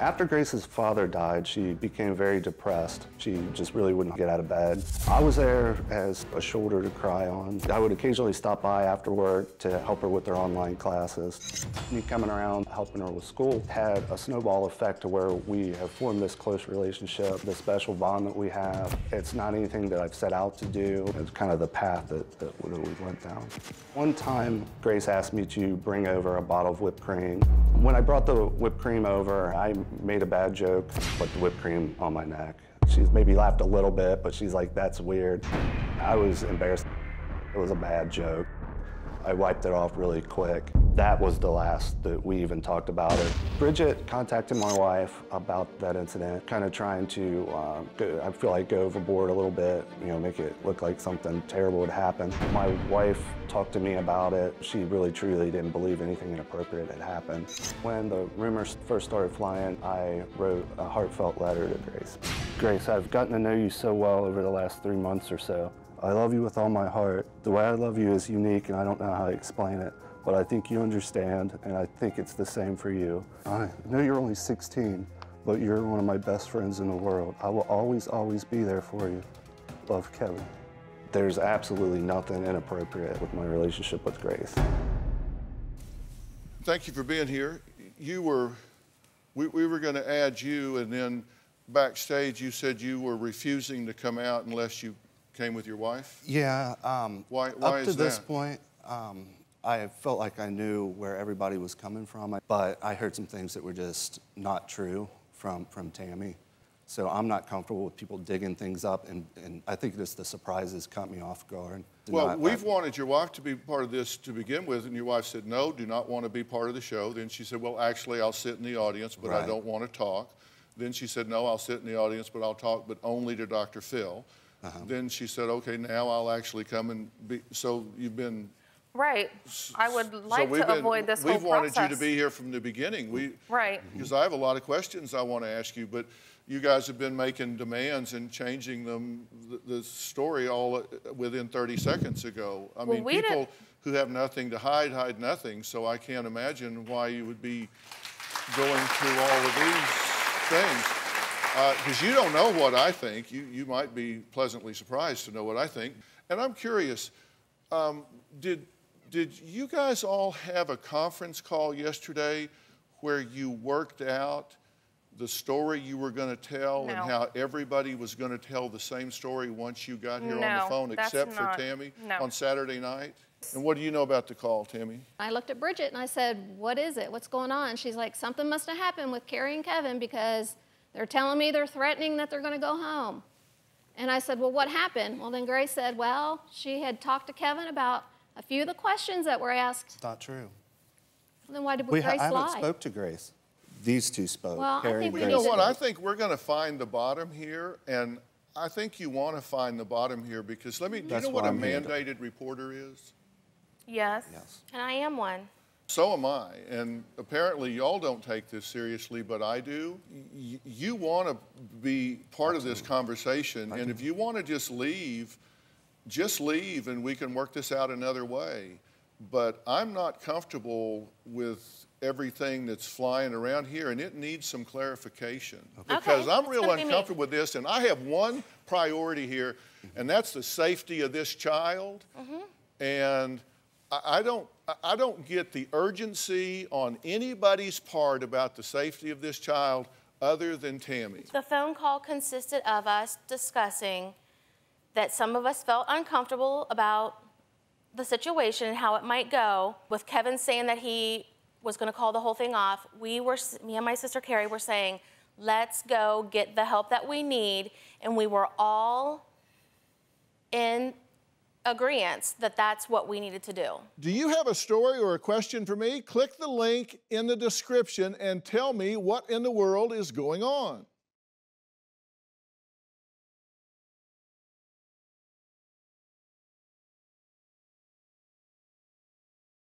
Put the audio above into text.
After Grace's father died, she became very depressed. She just really wouldn't get out of bed. I was there as a shoulder to cry on. I would occasionally stop by after work to help her with her online classes. Me coming around, helping her with school, had a snowball effect to where we have formed this close relationship, this special bond that we have. It's not anything that I've set out to do. It's kind of the path that, that we went down. One time, Grace asked me to bring over a bottle of whipped cream. When I brought the whipped cream over, I made a bad joke, put the whipped cream on my neck. She's maybe laughed a little bit, but she's like, that's weird. I was embarrassed. It was a bad joke. I wiped it off really quick. That was the last that we even talked about it. Bridget contacted my wife about that incident, kind of trying to, uh, go, I feel like, go overboard a little bit, you know, make it look like something terrible had happened. My wife talked to me about it. She really, truly didn't believe anything inappropriate had happened. When the rumors first started flying, I wrote a heartfelt letter to Grace. Grace, I've gotten to know you so well over the last three months or so. I love you with all my heart. The way I love you is unique and I don't know how to explain it, but I think you understand and I think it's the same for you. I know you're only 16, but you're one of my best friends in the world. I will always, always be there for you. Love, Kevin. There's absolutely nothing inappropriate with my relationship with Grace. Thank you for being here. You were, we, we were going to add you, and then backstage you said you were refusing to come out unless you came with your wife? Yeah. Um, why, why up to this point, um, I felt like I knew where everybody was coming from, but I heard some things that were just not true from, from Tammy. So I'm not comfortable with people digging things up, and, and I think just the surprises caught me off guard. Well, not, we've I, wanted your wife to be part of this to begin with, and your wife said, no, do not want to be part of the show. Then she said, well, actually, I'll sit in the audience, but Right. I don't want to talk. Then she said, no, I'll sit in the audience, but I'll talk, but only to Dr. Phil. Uh-huh. Then she said, okay, now I'll actually come and be, so you've been. Right. I would like we've to been- avoid this whole We've wanted process. you to be here from the beginning. We, Right. because I have a lot of questions I want to ask you, but you guys have been making demands and changing them, the, the story all uh, within 30 seconds ago. I Well, mean, people didn't- who have nothing to hide, hide nothing, so I can't imagine why you would be going through all of these things. Because you don't know what I think. You, you might be pleasantly surprised to know what I think. And I'm curious, um, did, did you guys all have a conference call yesterday where you worked out the story you were going to tell and how everybody was going to tell the same story once you got here on the phone, that's except for Tammy no. on Saturday night? And what do you know about the call, Tammy? I looked at Bridget and I said, What is it? What's going on? She's like, Something must have happened with Carrie and Kevin because they're telling me they're threatening that they're going to go home. And I said, Well, what happened? Well, then Grace said, Well, she had talked to Kevin about a few of the questions that were asked. Not true. Then why did We ha- Grace I haven't lie? spoke to Grace. These two spoke. Well, I Carrie think and Grace. You know what? I think we're going to find the bottom here, and I think you want to find the bottom here because let me. Do you know what what a I'm here mandated reporter is? Yes. Yes. And I am one. So am I, and apparently y'all don't take this seriously, but I do. Y- you want to be part of this conversation, and if you want to just leave, just leave, and we can work this out another way. But I'm not comfortable with everything that's flying around here, and it needs some clarification because Okay, I'm real gonna me. uncomfortable with this, and I have one priority here, and that's the safety of this child. Mm-hmm. And I, don't, I don't get the urgency on anybody's part about the safety of this child other than Tammy. The phone call consisted of us discussing that some of us felt uncomfortable about the situation and how it might go. With Kevin saying that he was going to call the whole thing off, we were, me and my sister Carrie were saying, let's go get the help that we need. And we were all in agreement that that's what we needed to do. Do you have a story or a question for me? Click the link in the description and tell me what in the world is going on.